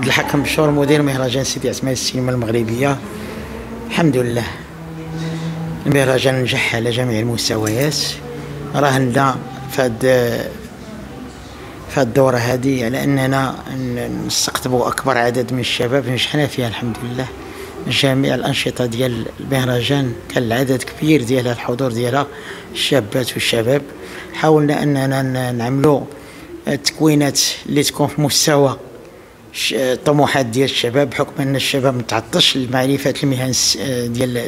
عبد الحكم بشور مدير مهرجان سيدي اسماء السينما المغربية. الحمد لله. المهرجان نجح على جميع المستويات. راهنا في هاد في الدورة هذه على أننا نستقطبوا أكبر عدد من الشباب. نجحنا فيها الحمد لله. جميع الأنشطة ديال المهرجان كان العدد كبير ديالها الحضور ديالها الشابات والشباب. حاولنا أننا نعملوا تكوينات اللي تكون في مستوى الطموحات ديال الشباب بحكم أن الشباب متعطش لمعرفه المهن ديال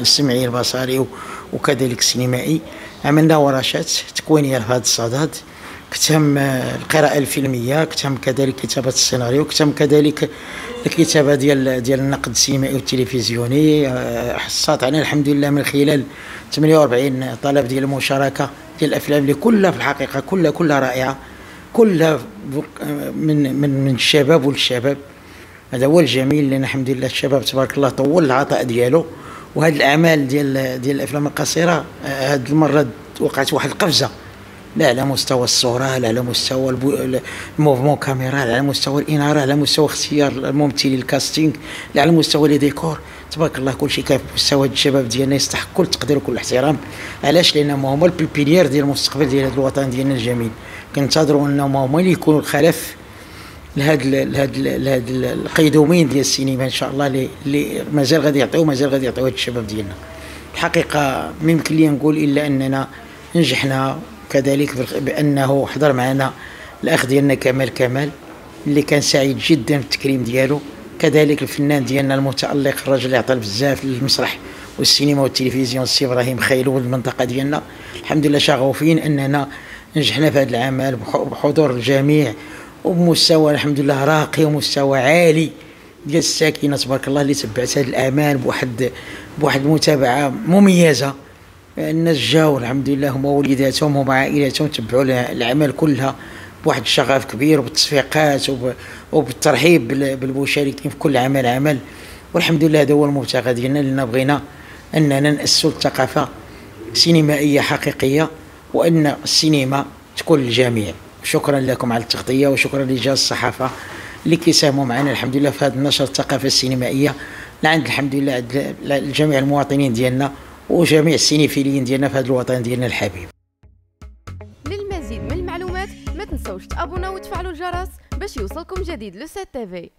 السمعي البصري وكذلك السينمائي. عملنا ورشات تكوينية في هذا الصدد. كتهم القراءة الفيلمية كتهم كذلك كتابة السيناريو كتهم كذلك الكتابة ديال ديال النقد السينمائي والتلفزيوني. حصلت علينا الحمد لله من خلال 48 طلب ديال المشاركة ديال الأفلام اللي كلها في الحقيقة كلها كلها رائعة. كلها من من من الشباب والشباب. هذا هو الجميل لأن الحمد لله الشباب تبارك الله طول العطاء ديالو. وهذه الأعمال ديال ديال الأفلام القصيرة هذه المرة وقعت واحد القفزة. لا على مستوى الصورة لا على مستوى الموفمون كاميرا لا على مستوى الإنارة على مستوى اختيار الممثلين الكاستينغ لا على مستوى لي ديكور. تبارك الله كل شيء في مستوى الشباب ديالنا يستحق كل التقدير وكل الاحترام علاش؟ لأن هما البيليير ديال المستقبل ديال هذا الوطن ديالنا الجميل. كنتظروا أنهم هما اللي يكونوا الخلف لهاد لهاد لهاد القيدومين ديال السينما إن شاء الله اللي مازال غادي يعطيو مازال غادي يعطيو هاد الشباب ديالنا. الحقيقة ما يمكن لي نقول إلا أننا نجحنا كذلك بأنه حضر معنا الأخ ديالنا كمال كمال اللي كان سعيد جدا بالتكريم ديالو. كذلك الفنان ديالنا المتألق الرجل اللي عطى بزاف للمسرح والسينما والتلفزيون السي إبراهيم خيلو المنطقة ديالنا. الحمد لله شغوفين أننا نجحنا في هذا العمل بحضور الجميع وبمستوى الحمد لله راقي ومستوى عالي ديال الساكنة. تبارك الله اللي تبعت هذه الأعمال بواحد بواحد المتابعه مميزة. الناس جاوا الحمد لله هما وليداتهم هما عائلاتهم تبعوا العمل كلها بواحد الشغف كبير وبالتصفيقات وبالترحيب بالمشاركين في كل عمل عمل. والحمد لله هذا هو المبتغى ديالنا لأن بغينا أننا نأسسوا الثقافة سينمائية حقيقية وأن السينما تكون للجميع. شكرا لكم على التغطية وشكرا لجهاز الصحافة اللي كيساهموا معنا الحمد لله في هذا النشر الثقافه السينمائيه لعند الحمد لله عند جميع المواطنين ديالنا وجميع السينيفيليين ديالنا في هذا الوطن ديالنا الحبيب. ما تنسوش تابونا وتفعلوا الجرس باش يوصلكم جديد لو سات تيفي.